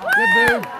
Good move.